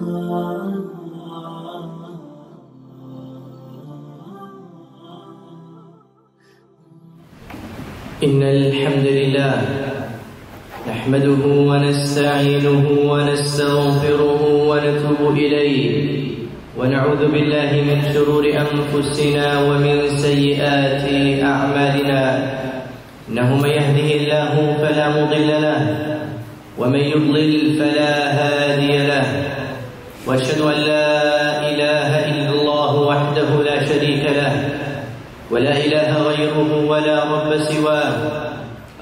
إن الحمد لله نحمده ونستعينه ونستغفره ونتوب إليه ونعوذ بالله من شرور أنفسنا ومن سيئات أعمالنا إنه من يهده الله فلا مضل له ومن يضلل فلا هادي له وأشهد أن لا إله إلا الله وحده لا شريك له ولا إله غيره ولا رب سواه.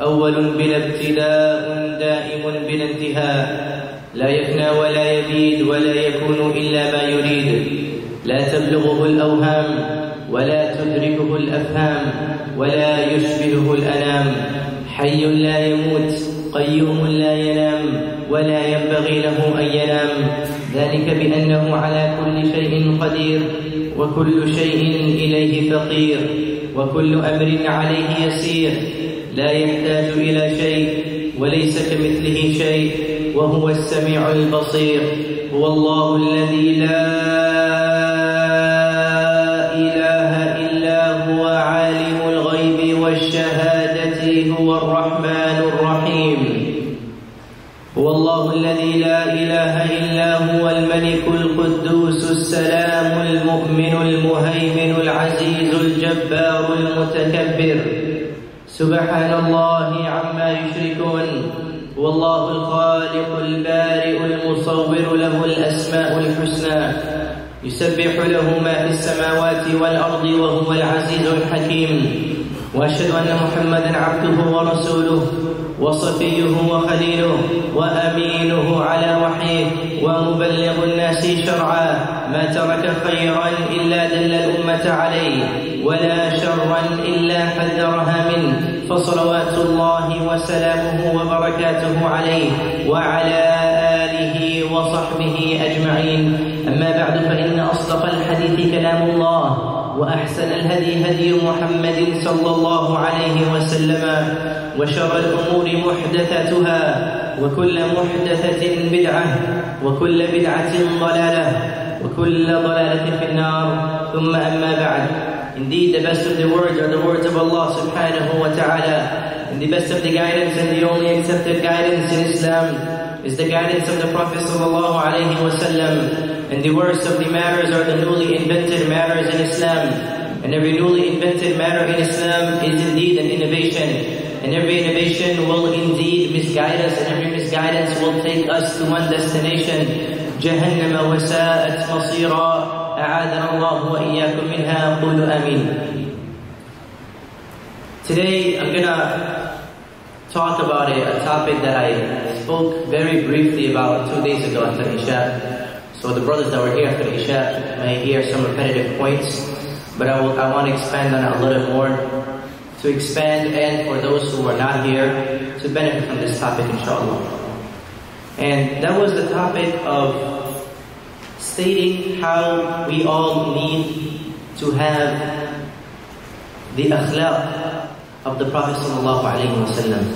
أول بلا ابتداء دائم بلا انتهاء. لا يفنى ولا يبيد ولا يكون إلا ما يريد. لا تبلغه الأوهام ولا تدركه الأفهام ولا يشبهه الأنام. حي لا يموت قيوم لا ينام ولا ينبغي له أن ينام. ذلك بأنه على كل شيء قدير وكل شيء إليه فقير وكل أمر عليه يسير. لا يحتاج إلى شيء وليس كمثله شيء وهو السميع البصير. هو الله الذي لا السلام المؤمن المهيمن العزيز الجبار المتكبر. سبحان الله عما يشركون هو الله الخالق البارئ المصور له الأسماء الحسنى. يسبح له ما في السماوات والأرض وهو العزيز الحكيم. وأشهد أن محمدا عبده ورسوله. وصفيه وخليله وأمينه على وحيه ومبلغ الناس شرعا ما ترك خيرا إلا دل الأمة عليه ولا شرا إلا حذرها منه فصلوات الله وسلامه وبركاته عليه وعلى آله وصحبه أجمعين. أما بعد فإن أصدق الحديث كلام الله وأحسن الهدي هدي محمد صلى الله عليه وسلم وشر الأمور محدثاتها وكل محدثة بدعة وكل بدعة ضلالة وكل ضلالة في النار ثم أما بعد Indeed, the best of the words are the words of Allah subhanahu wa ta'ala. And the best of the guidance and the only accepted guidance in Islam is the guidance of the Prophet sallallahu alayhi wa sallam. And the worst of the matters are the newly invented matters in Islam. And every newly invented matter in Islam is indeed an innovation. And every innovation will indeed misguide us, and every misguidance will take us to one destination. جهنم وساءت مصيرا أعاذنا الله وإياكم منها قولوا آمين Today I'm gonna talk about a, a topic that I spoke very briefly about two days ago after Isha. So the brothers that were here after Isha may hear some repetitive points, but I, will, I want to expand on it a little more to expand and for those who are not here to benefit from this topic inshallah. And that was the topic of stating how we all need to have the akhlaq of the Prophet sallallahu alaihi wasallam.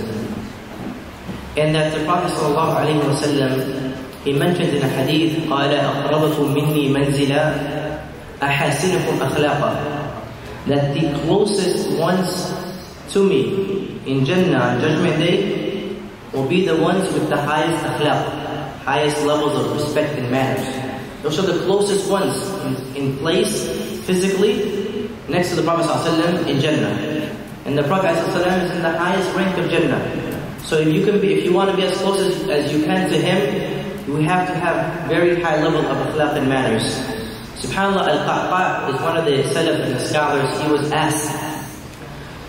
And that the Prophet sallallahu alaihi wasallam he mentioned in a hadith قال أقربكم مني منزلا أحاسنكم أخلاقا that the closest ones to me in Jannah on Judgment Day will be the ones with the highest akhlaq, highest levels of respect and manners. Those are the closest ones in, in place, physically, next to the Prophet ﷺ in Jannah. And the Prophet ﷺ is in the highest rank of Jannah. So if you can be, if you want to be as close as, as you can to him, you have to have very high level of akhlaq and manners. SubhanAllah, Al-Qa'qa' is one of the Salaf and the scholars, he was asked.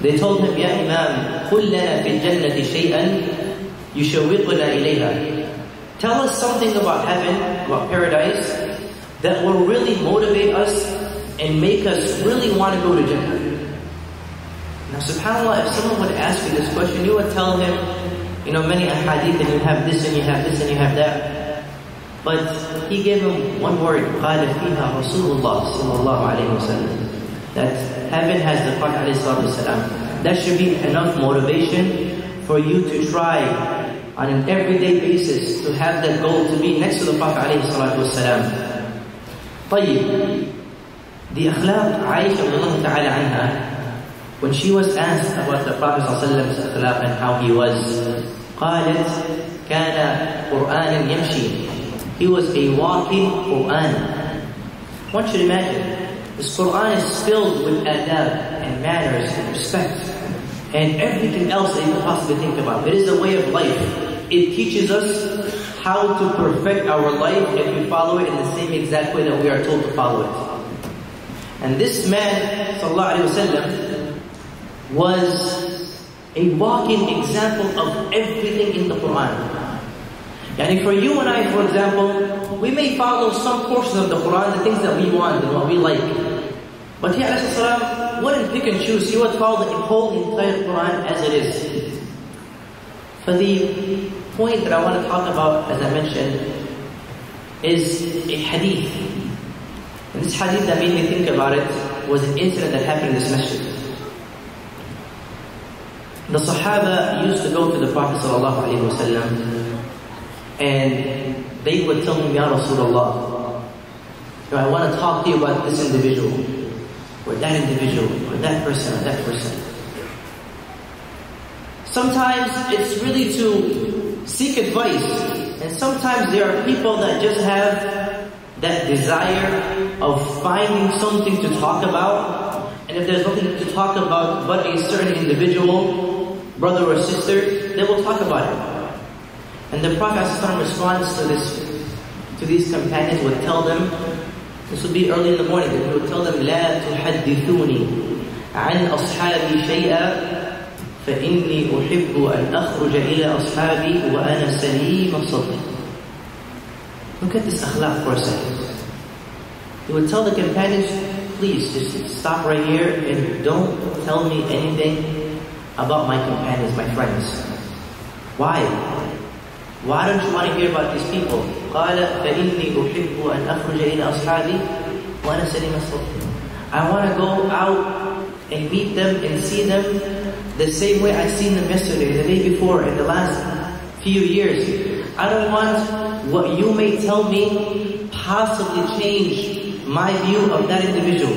They told him, Ya Imam, قُلْ لَنَا فِي الْجَنَّةِ شَيْئًا يُشَوِّقُنَا إِلَيْهَا Tell us something about heaven, about paradise, that will really motivate us and make us really want to go to Jannah. Now subhanAllah, if someone would ask you this question, you would tell him, you know, many ahadith and you have this and you have this and you have that. But he gave him one word, قال فيها رسول الله صلى الله عليه وسلم. That heaven has the Prophet عليه الصلاة والسلام. That should be enough motivation for you to try on an everyday basis to have that goal to be next to the Prophet alayhi salatu wasalam. طيب, the akhlaq, Aisha radiallahu ta'ala anha, when she was asked about the Prophet ﷺ's akhlaq and how he was, قالت كان قرآنا يمشي. He was a walking Quran. One should imagine, this Quran is filled with adab and manners and respect and everything else that you can possibly think about. It is a way of life. It teaches us how to perfect our life if we follow it in the same exact way that we are told to follow it. And this man, sallallahu wasallam, was a walking example of everything in the Quran. And for you and I, for example, we may follow some portions of the Quran, the things that we want and what we like. But he salam, wouldn't pick and choose. He would follow the whole entire Quran as it is. For the point that I want to talk about, as I mentioned, is a hadith. And this hadith that made me think about it was an incident that happened in this masjid. The Sahaba used to go to the Prophet ﷺ and they would tell him, Ya Rasulullah, I want to talk to you about this individual, or that individual, or that person, or that person. Sometimes it's really to seek advice, and sometimes there are people that just have that desire of finding something to talk about, and if there's nothing to talk about but a certain individual, brother or sister, they will talk about it. And the Prophet ﷺ responds to this, to these companions would tell them, this would be early in the morning, he would tell them, لا تحدثوني عن أصحابي شيئا فإني أحب أن أخرج إلى أصحابي وأنا سليم الصدر. Look at this akhlaq for a second. He would tell the companions, please just stop right here and don't tell me anything about my companions, my friends. Why? Why don't you want to hear about these people? قال فإني أحب أن أخرج إلى أصحابي وأنا سليم الصدر. I want to go out and meet them and see them the same way I seen them yesterday, the day before, in the last few years. I don't want what you may tell me possibly change my view of that individual.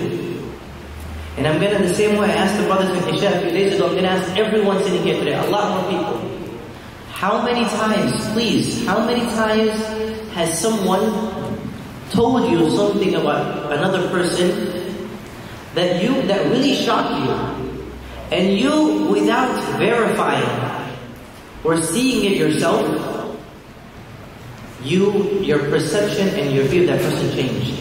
And I'm gonna, the same way I asked the brothers in Isha a few days ago, I'm gonna ask everyone sitting here today, a lot more people. How many times, please, how many times has someone told you something about another person that you, that really shocked you? And you, without verifying or seeing it yourself, you, your perception and your view of that person changed.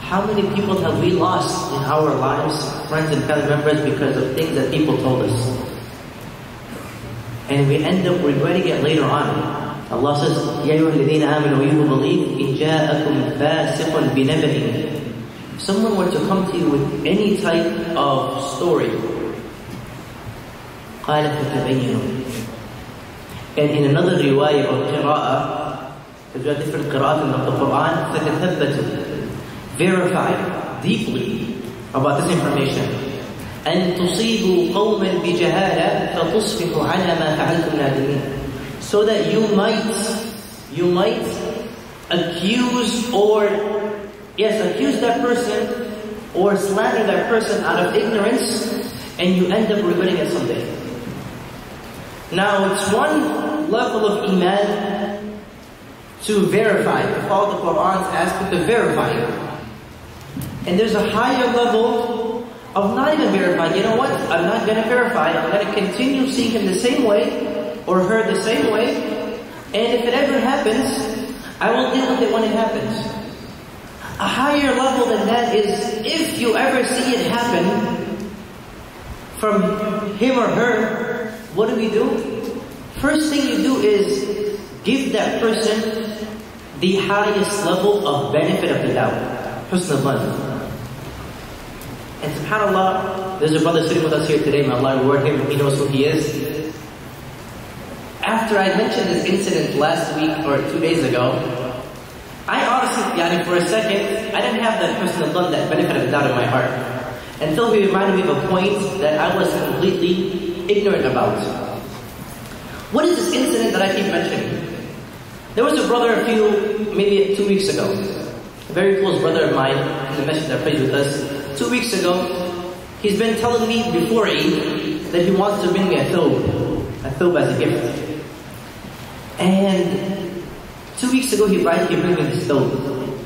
How many people have we lost in our lives, friends and family members, because of things that people told us? And we end up regretting it later on. Allah says, يَا أَيُّهَا الَّذِينَ آمَنُوا You who believe, إِنْ جَاءَكُمْ فَاسِقٌ بِنَبَإٍ If someone were to come to you with any type of story, قال فتبينوا and in another riwayah or qira'ah because there are different qira'at in the Quran فتثبتوا verify deeply about this information أن تصيبوا قوما بجهالة فتصبحوا على ما فعلتم نادمين so that you might you might accuse or yes accuse that person or slander that person out of ignorance and you end up regretting it someday now, it's one level of Iman to verify, to follow the Quran's aspect of verifying. And there's a higher level of not even verifying. You know what? I'm not going to verify. I'm going to continue seeing him the same way or her the same way. And if it ever happens, I will deal with it when it happens. A higher level than that is if you ever see it happen from him or her, what do we do? First thing you do is give that person the highest level of benefit of the doubt. Husn al And subhanAllah, there's a brother sitting with us here today, may Allah reward him, he knows who he is. After I mentioned this incident last week or two days ago, I honestly, yani for a second, I didn't have that person of that benefit of doubt in my heart. Until he reminded me of a point that I was completely ignorant about. What is this incident that I keep mentioning? There was a brother a few, maybe two weeks ago, a very close brother of mine in the masjid that prayed with us. Two weeks ago, he's been telling me before Eid that he wants to bring me a thobe, a thobe as a gift. And two weeks ago, he brought, he bring me this thobe.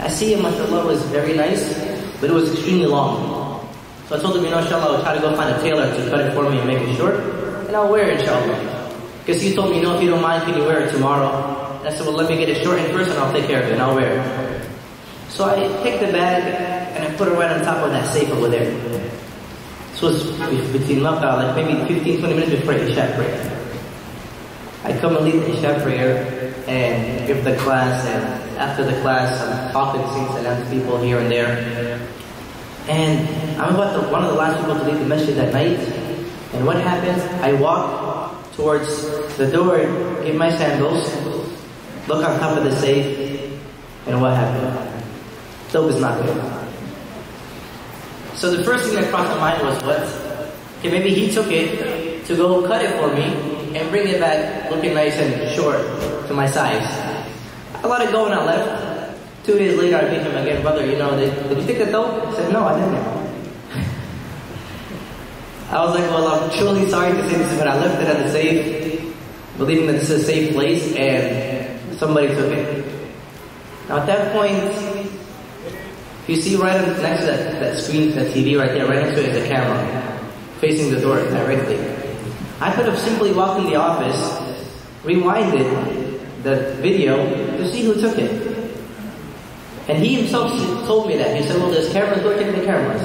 I see him, mashallah, was very nice, but it was extremely long. So I told him, you know, inshallah, I'll try to go find a tailor to cut it for me and make it short, and I'll wear it, inshallah. Because he told me, you know, if you don't mind, can you wear it tomorrow? And I said, well, let me get it short in first and I'll take care of it and I'll wear it. So I take the bag put it right on top of that safe over there. So it's between Maghrib, like maybe 15, 20 minutes before Isha prayer. I come and lead the Isha prayer and give the class and after the class I'm talking to and people here and there. And I'm about the, one of the last people to leave the masjid that night. And what happens? I walk towards the door, get my sandals, look on top of the safe, and what happened? Thobe is not there. So the first thing that crossed my mind was what? Okay, maybe he took it to go cut it for me and bring it back looking nice and short to my size. I let it go and I left. Two days later, I meet him again, brother, you know, did, did you take the thobe? I said, no, I didn't. I was like, well, I'm truly sorry to say this, but I left it at the safe, believing that this is a safe place, and somebody took it. Now at that point, you see right next to that, that screen, that TV right there, right next to it is a camera, facing the door directly. I could have simply walked in the office, rewinded the video to see who took it. And he himself told me that. He said, well, there's cameras, go check the cameras.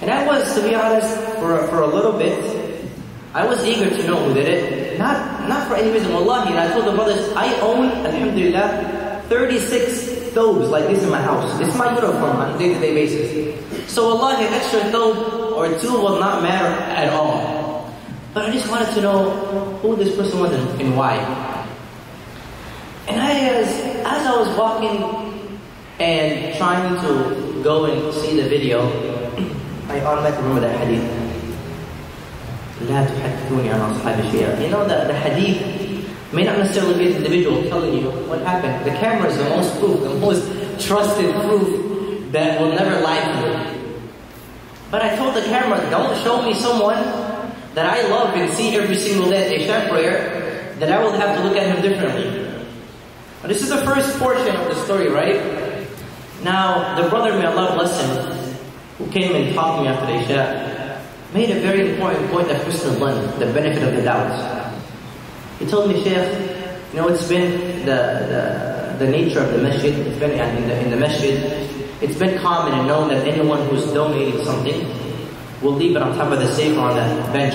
And I was, to be honest, for, for a little bit, I was eager to know who did it. Not, not for any reason. Wallahi, and I told the brothers, I own, alhamdulillah, 36 thobes like this in my house. It's my uniform on a day-to-day basis. So wallahi, an extra thobe or two will not matter at all. But I just wanted to know who this person was and, and why. And I, as, as I was walking and trying to go and see the video, I automatically remember that hadith. لا تحدثوني عن أصحاب الشيعة. You know that the hadith may not necessarily be the individual telling you what happened. The camera is the most proof, the most trusted proof that will never lie to you. But I told the camera, don't show me someone that I love and see every single day at Isha prayer, that I will have to look at him differently. But this is the first portion of the story, right? Now, the brother, may Allah bless him, who came and taught me after Isha, made a very important point of Husn al the benefit of the doubt. He told me, Sheikh, you know, it's been the, the, the nature of the masjid, it's been in the, in the masjid, it's been common and known that anyone who's donating something will leave it on top of the safe on the bench,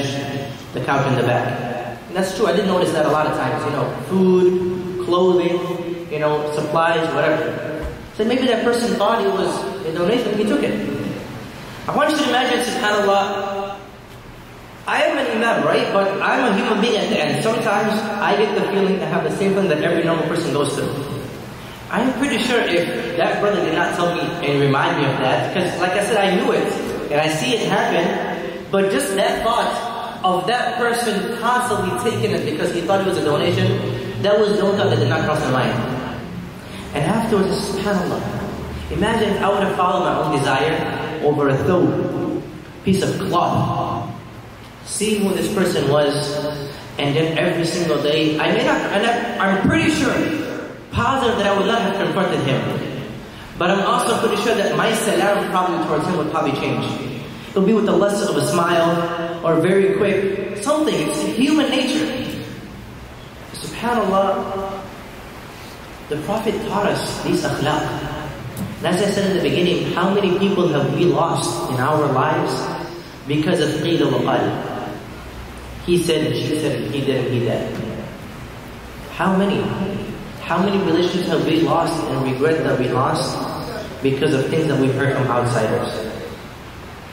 the couch in the back. And that's true, I did notice that a lot of times, you know, food, clothing, you know, supplies, whatever. So maybe that person thought it was a donation, he took it. I want you to imagine, subhanAllah, I am an imam, right? But I'm a human being at the end. Sometimes I get the feeling, I have the same feeling that every normal person goes through. I'm pretty sure if that brother did not tell me and remind me of that, because like I said, I knew it, and I see it happen, but just that thought of that person constantly taking it because he thought it was a donation, that was only thought that did not cross my mind. And afterwards, subhanAllah, imagine if I would have followed my own desire, over a thobe, piece of cloth, see who this person was, and then every single day, I may not, I'm pretty sure, positive that I would not have confronted him. But I'm also pretty sure that my salam probably towards him would probably change. It'll be with the lesson of a smile, or very quick, something, it's human nature. SubhanAllah, the Prophet taught us these akhlaq. And as I said in the beginning, how many people have we lost in our lives because of qila wa He said and she said he did and he did. How many? How many relationships have we lost and regret that we lost because of things that we've heard from outsiders?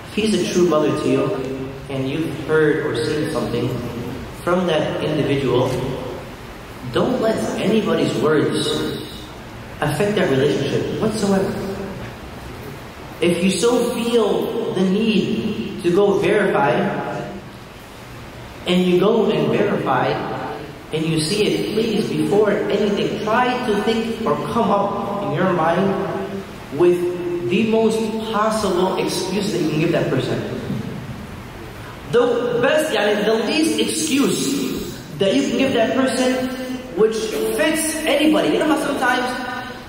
If he's a true brother to you and you've heard or seen something from that individual, don't let anybody's words affect that relationship whatsoever. If you so feel the need to go verify, and you go and verify and you see it, please, before anything, try to think or come up in your mind with the most possible excuse that you can give that person. The best, yani the least excuse that you can give that person which fits anybody. You know how sometimes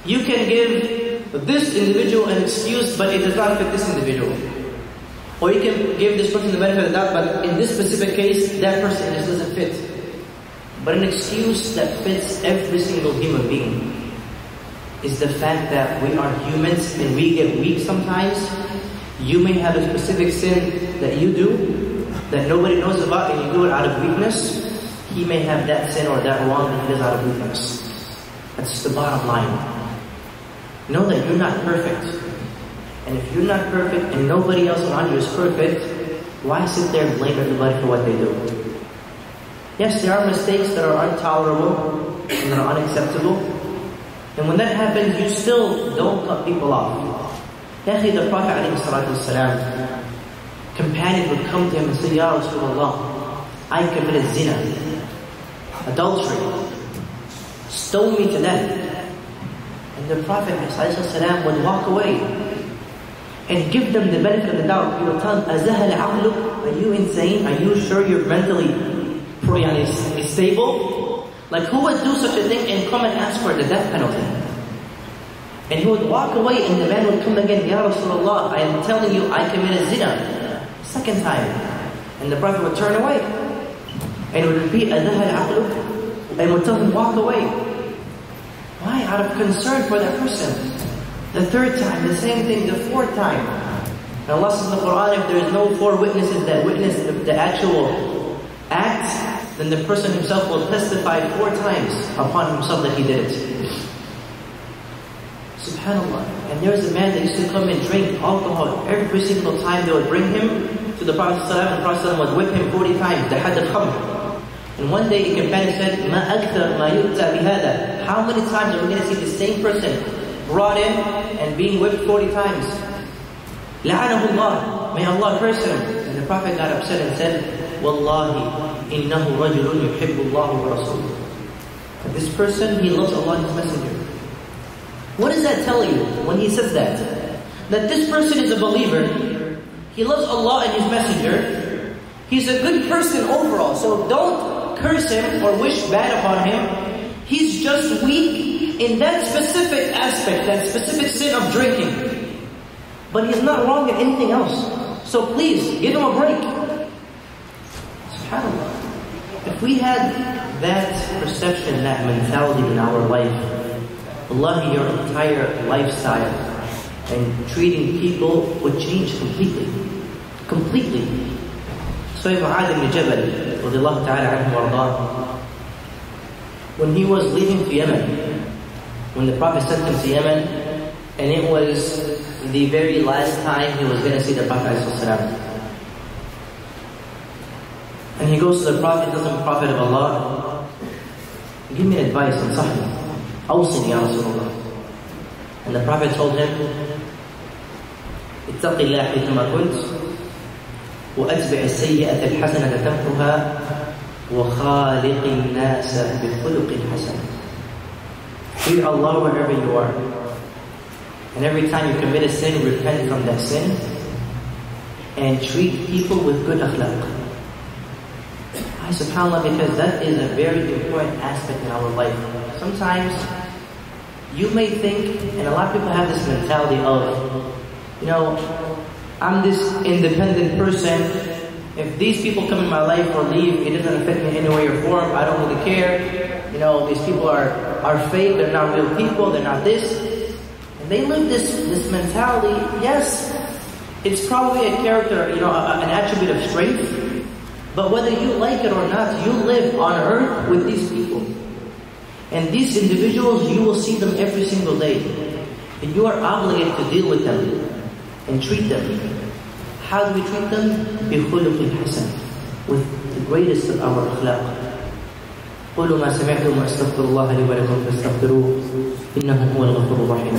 you can give this individual an excuse, but it does not fit this individual. Or you can give this person the benefit of the doubt, but in this specific case, that person just doesn't fit. But an excuse that fits every single human being is the fact that we are humans and we get weak sometimes. You may have a specific sin that you do that nobody knows about and you do it out of weakness. He may have that sin or that wrong that he does out of weakness. That's the bottom line. Know that you're not perfect. And if you're not perfect and nobody else around you is perfect, why sit there and blame everybody for what they do? Yes, there are mistakes that are intolerable and that are unacceptable. And when that happens, you still don't cut people off. Yahya, the Prophet والسلام, companion would come to him and say, Ya Rasulullah, I committed zina, adultery, stone me to death. And the Prophet ﷺ would walk away and give them the benefit of the doubt. He will tell them, أَزَهَلَ عَقْلُكَ Are you insane? Are you sure you're mentally stable? Like who would do such a thing and come and ask for the death penalty? And he would walk away and the man would come again, Ya Rasulullah, I am telling you I committed zina. Second time. And the Prophet would turn away. And would repeat, أَذَهَلَ عَقْلُكَ And would tell him, walk away. Why? Out of concern for that person. The third time, the same thing, the fourth time. And Allah says in the Quran, if there is no four witnesses that witness the, the actual act, then the person himself will testify four times upon himself that he did it. Subhanallah. And there was a man that used to come and drink alcohol every single time they would bring him to the Prophet and the Prophet would whip him 40 times, the had al-khamr. And one day a companion said, مَا أَكْثَرْ مَا يُؤْتَى بِهَذَا How many times are we going to see the same person brought in and being whipped 40 times. Allah, May Allah curse him. And the Prophet got upset and said, Wallahi, innahu rajulun yuhibbullahu wa rasul." This person, he loves Allah and His Messenger. What does that tell you when he says that? That this person is a believer, he loves Allah and His Messenger, he's a good person overall, so don't curse him or wish bad upon him. He's just weak in that specific aspect, that specific sin of drinking. But he's not wrong in anything else. So please, give him a break. SubhanAllah. If we had that perception, that mentality in our life, Allah, your entire lifestyle and treating people would change completely. Completely. So Mu'adh ibn Jabal, ta'ala anhu when he was leaving to Yemen, when the Prophet sent him to Yemen, and it was the very last time he was going to see the Prophet And he goes to the Prophet, tells him, Prophet of Allah, give me advice on Sahih. أوصني يا رسول الله. And the Prophet told him, اتق الله حيثما كنت وأتبع السيئة الحسنة تمحها وخالق الناس بخلق حسن. Fear Allah wherever you are. And every time you commit a sin, repent from that sin and treat people with good akhlaq. Why subhanAllah? Because that is a very important aspect in our life. Sometimes you may think, and a lot of people have this mentality of, you know, I'm this independent person. If these people come in my life or leave, it doesn't affect me in any way or form. I don't really care. You know, these people are, are fake. They're not real people. They're not this. And they live this, this mentality. Yes, it's probably a character, you know, a, an attribute of strength. But whether you like it or not, you live on earth with these people. And these individuals, you will see them every single day. And you are obligated to deal with them and treat them. How do we treat them? بِخُلُقِ حَسَنٍ With the greatest of our akhlaq. قولوا ما سمعتم واستغفر الله لي ولكم فاستغفروه إنه هو الغفور الرحيم.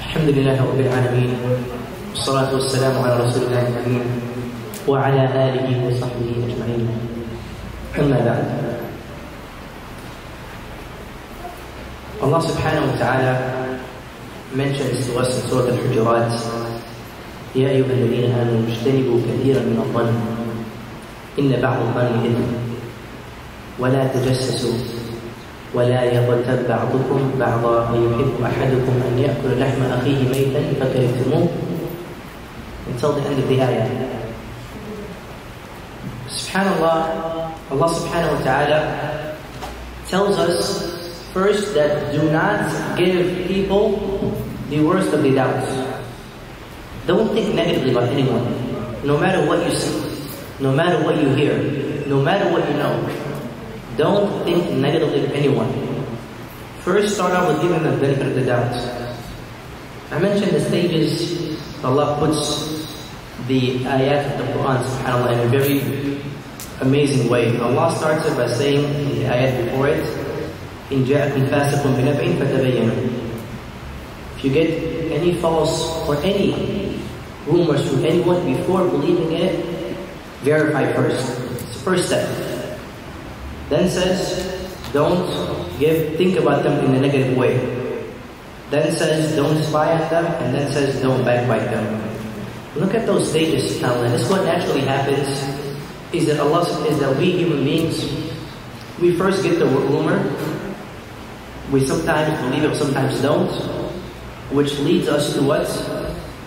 الحمد لله رب العالمين والصلاه والسلام على رسول الله الامين وعلى اله وصحبه اجمعين أما بعد Allah subhanahu wa ta'ala mentions Surah Al-Hujurat يا أيها الذين آمنوا اجتنبوا كثيرا من الظن إن بعض الظن إثم ولا تجسسوا ولا يغتب بعضكم بعضا أيحب أحدكم أن يأكل لحم أخيه ميتا فكرهتموه until the end of the ayah. Subhanallah, Allah subhanahu wa ta'ala tells us first that do not give people the worst of the doubts. Don't think negatively about anyone, no matter what you see, no matter what you hear, no matter what you know. Don't think negatively of anyone. First, start out with giving them the benefit of the doubt. I mentioned the stages Allah puts the ayat of the Quran, subhanAllah, in a very amazing way. Allah starts it by saying in the ayat before it, إن جاءكم فاسق بنبأ فتبينوا. If you get any false or any rumors from anyone before believing in it, verify first. It's the first step. Then says, don't give, think about them in a negative way. Then says, don't spy on them, and then says, don't backbite them. Look at those stages, subhanAllah. This is what naturally happens, is that Allah is that we human beings, we first get the rumor, we sometimes believe it, sometimes don't, which leads us to what?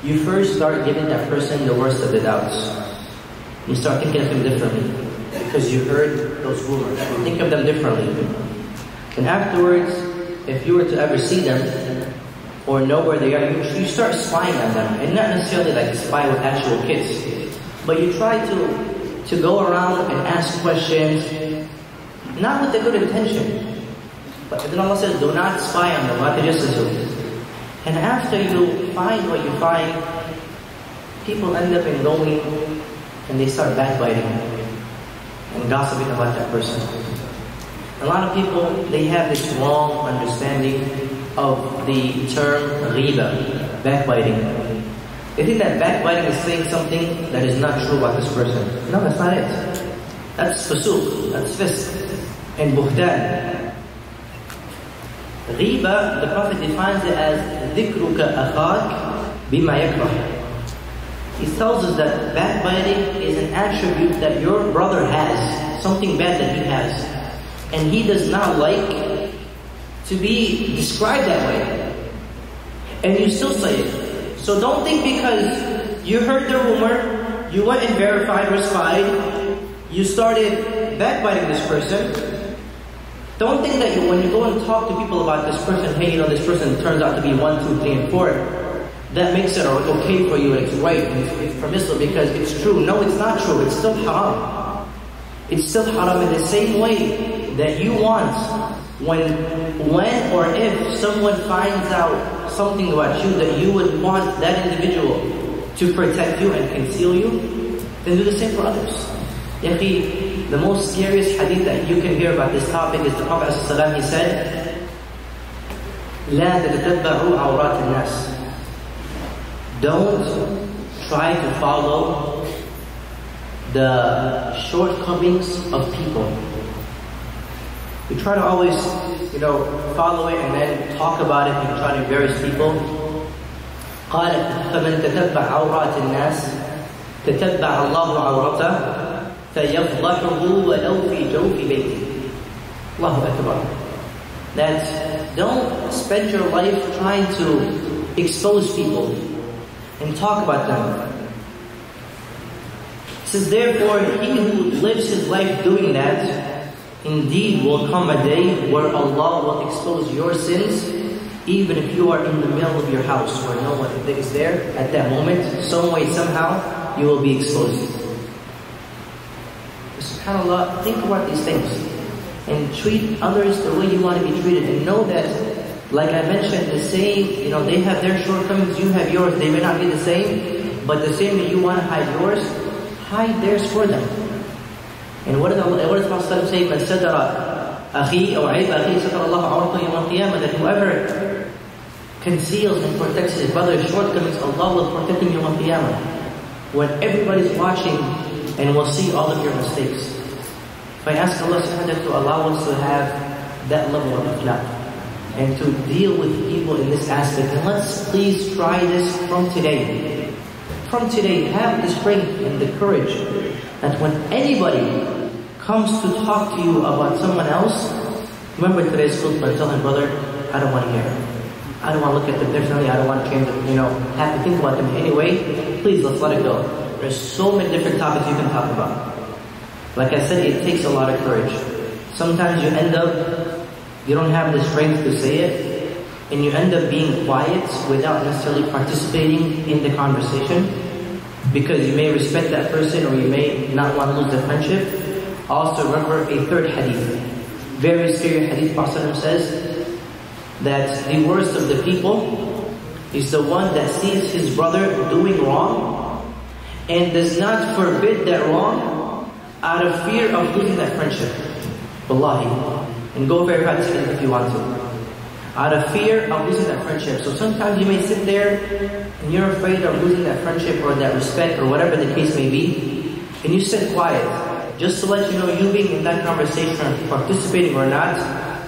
You first start giving that person the worst of the doubts. You start thinking of him differently because you heard those rumors. You think of them differently. And afterwards, if you were to ever see them or know where they are, you, you start spying on them. And not necessarily like spy with actual kids. But you try to, to go around and ask questions, not with a good intention. But then Allah says, do not spy on them, And after you find what you find, people end up in going and they start backbiting and gossiping about that person. A lot of people, they have this wrong understanding of the term ghibah, backbiting. They think that backbiting is saying something that is not true about this person. No, that's not it. That's fusuq, that's fisk, and buhtan Ghibah, the Prophet defines it as dhikruka akhak bima yakrah. He tells us that backbiting is an attribute that your brother has, something bad that he has. And he does not like to be described that way. And you still say it. So don't think because you heard the rumor, you went and verified or spied, you started backbiting this person. Don't think that you, when you go and talk to people about this person, hey, you know, this person turns out to be one, two, three, and four, that makes it okay for you and it's right and it's, it's permissible because it's true. No, it's not true. It's still haram. It's still haram in the same way that you want when, when or if someone finds out something about you that you would want that individual to protect you and conceal you, then do the same for others. Yaqi, the most scariest hadith that you can hear about this topic is the Prophet ﷺ, he said, لا تتتبعوا عورات الناس don't try to follow the shortcomings of people. We try to always, you know, follow it and then talk about it and try to embarrass people. قال فمن تتبع عورات الناس تتبع الله عورته فيفضحه ولو في جوف بيته الله أكبر That don't spend your life trying to expose people and talk about them. It says, therefore, he who lives his life doing that, indeed will come a day where Allah will expose your sins, even if you are in the middle of your house where no one is there at that moment, some way, somehow, you will be exposed. SubhanAllah, think about these things and treat others the way you want to be treated and know that like I mentioned, the same, you know, they have their shortcomings, you have yours. They may not be the same, but the same way you want to hide yours, hide theirs for them. And what, did Allah, what does Prophet say? من ستر أخي أو عيب أخي ستر الله عورته يوم القيامة that whoever conceals and protects his brother's shortcomings, Allah will protect him Yawm Qiyamah. When everybody's watching and will see all of your mistakes. If I ask Allah subhanahu to allow us to have that level of akhlaq and to deal with people in this aspect. And let's please try this from today. From today, have the strength and the courage that when anybody comes to talk to you about someone else, remember today's khutbah, tell him, brother, I don't want to hear it. I don't want to look at them differently. I don't want to change them, you know, have to think about them anyway. Please, let's let it go. There's so many different topics you can talk about. Like I said, it takes a lot of courage. Sometimes you end up, you don't have the strength to say it, and you end up being quiet without necessarily participating in the conversation because you may respect that person or you may not want to lose the friendship. Also remember a third hadith. Very scary hadith Prophet says that the worst of the people is the one that sees his brother doing wrong and does not forbid that wrong out of fear of losing that friendship. Wallahi. And go verify this if you want to Out of fear of losing that friendship. So sometimes you may sit there and you're afraid of losing that friendship or that respect or whatever the case may be. And you sit quiet. Just to let you know, you being in that conversation, participating or not,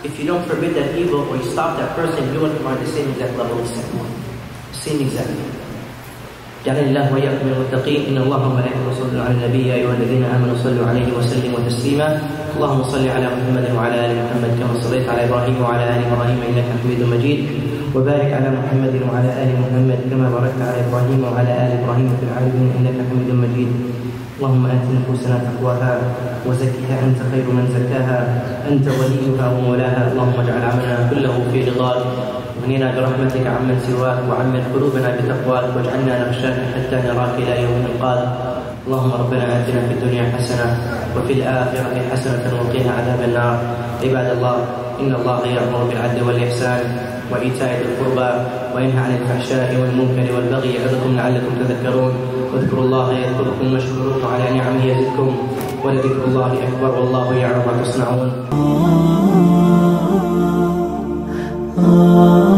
if you don't forbid that evil or you stop that person, you and him are the same exact level of sin. Same exact. جعلني الله واياكم من المتقين ان الله وملائكته يصلون على النبي يا ايها الذين امنوا صلوا عليه وسلموا تسليما اللهم صل على محمد وعلى آل محمد كما صليت على إبراهيم وعلى آل إبراهيم إنك حميد مجيد. وبارك على محمد وعلى آل محمد كما باركت على إبراهيم وعلى آل إبراهيم في العالمين إنك حميد مجيد. اللهم آت نفوسنا تقواها وزكها أنت خير من زكاها. أنت وليها ومولاها. اللهم اجعل عملنا كله في رضاك. واغننا برحمتك عمن سواك وعمن قلوبنا بتقواك. واجعلنا نخشاك حتى نراك إلى يوم نلقاك اللهم ربنا آتنا في الدنيا حسنة وفي الآخرة حسنة وقنا عذاب النار عباد الله إن الله يأمر بالعدل والإحسان وإيتاء ذي القربى وينهى عن الفحشاء والمنكر والبغي يعظكم لعلكم تذكرون واذكروا الله يذكركم واشكروه على نعمه يزدكم ولذكر الله أكبر والله يعلم ما تصنعون Oh